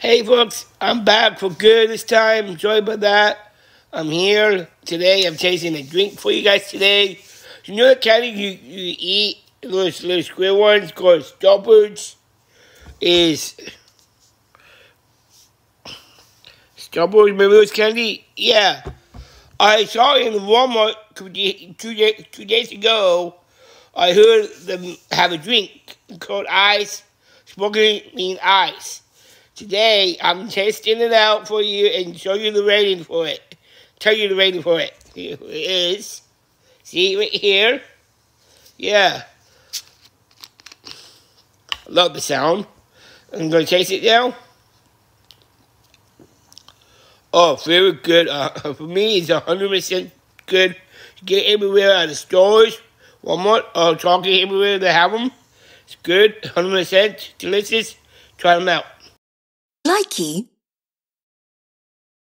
Hey folks, I'm back for good this time. Sorry about that. I'm here today. I'm tasting a drink for you guys today. You know the candy you, you eat, those little square ones called Starbursts, is Starburst, remember those candy? Yeah. I saw in Walmart two, days, two days ago. I heard them have a drink called Ice, smoking mean ice. Today, I'm testing it out for you and show you the rating for it. Tell you the rating for it. Here it is. See right here? Yeah. Love the sound. I'm going to taste it now. Oh, very good. Uh, for me, it's 100% good. Get everywhere at the stores, Walmart, or Target, everywhere they have them. It's good, 100% delicious. Try them out. Likey